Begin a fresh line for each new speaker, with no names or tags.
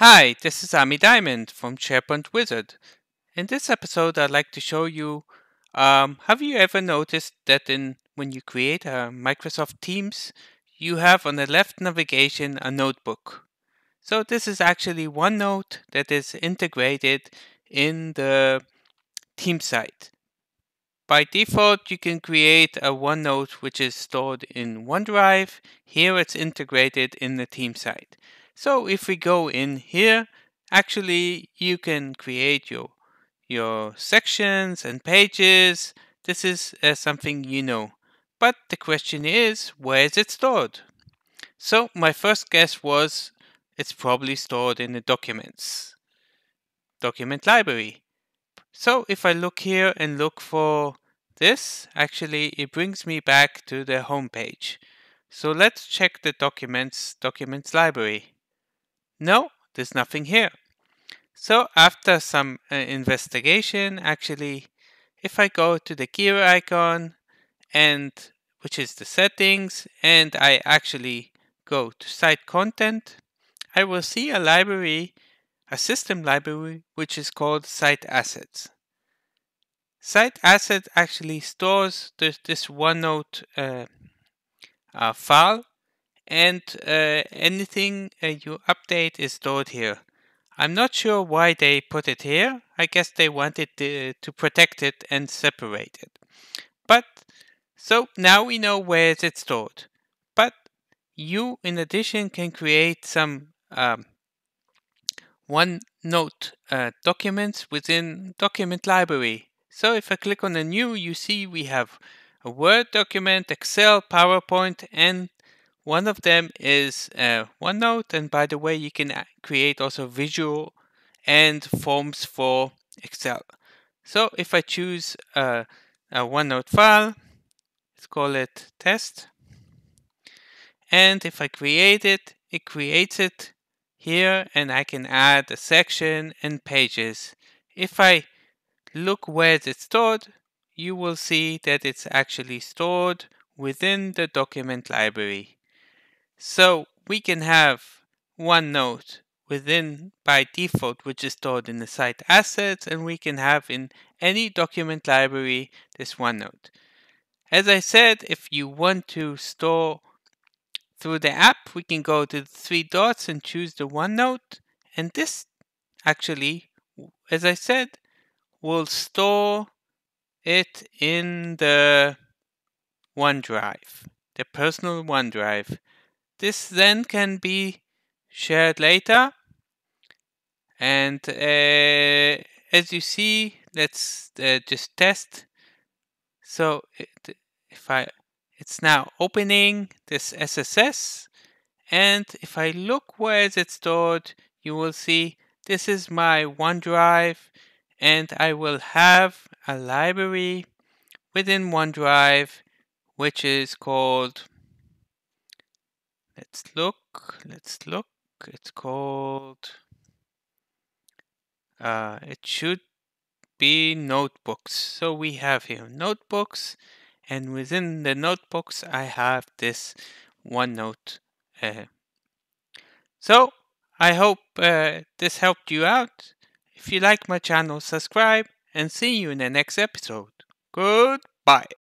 Hi, this is Ami Diamond from SharePoint Wizard. In this episode, I'd like to show you, um, have you ever noticed that in when you create a Microsoft Teams, you have on the left navigation a notebook. So this is actually OneNote that is integrated in the Teams site. By default, you can create a OneNote which is stored in OneDrive. Here it's integrated in the Teams site. So if we go in here, actually you can create your your sections and pages. This is uh, something you know. But the question is, where is it stored? So my first guess was it's probably stored in the documents, document library. So if I look here and look for this, actually it brings me back to the home page. So let's check the documents, documents library. No, there's nothing here. So after some uh, investigation, actually, if I go to the gear icon and which is the settings and I actually go to site content, I will see a library, a system library, which is called site assets. Site asset actually stores this, this OneNote uh, uh, file and uh, anything uh, you update is stored here. I'm not sure why they put it here. I guess they wanted to, to protect it and separate it. But so now we know where is it stored. But you, in addition, can create some um, OneNote uh, documents within document library. So if I click on the new, you see we have a Word document, Excel, PowerPoint, and one of them is uh, OneNote, and by the way, you can uh, create also Visio and forms for Excel. So if I choose a, a OneNote file, let's call it test. And if I create it, it creates it here and I can add a section and pages. If I look where it's stored, you will see that it's actually stored within the document library. So we can have OneNote within by default, which is stored in the site assets, and we can have in any document library this OneNote. As I said, if you want to store through the app, we can go to the three dots and choose the OneNote. And this actually, as I said, will store it in the OneDrive, the personal OneDrive. This then can be shared later. And uh, as you see, let's uh, just test. So it, if I, it's now opening this SSS. And if I look where is it stored, you will see this is my OneDrive and I will have a library within OneDrive which is called Let's look. Let's look. It's called. Uh, it should be notebooks. So we have here notebooks, and within the notebooks, I have this OneNote. Uh, so I hope uh, this helped you out. If you like my channel, subscribe and see you in the next episode. Goodbye.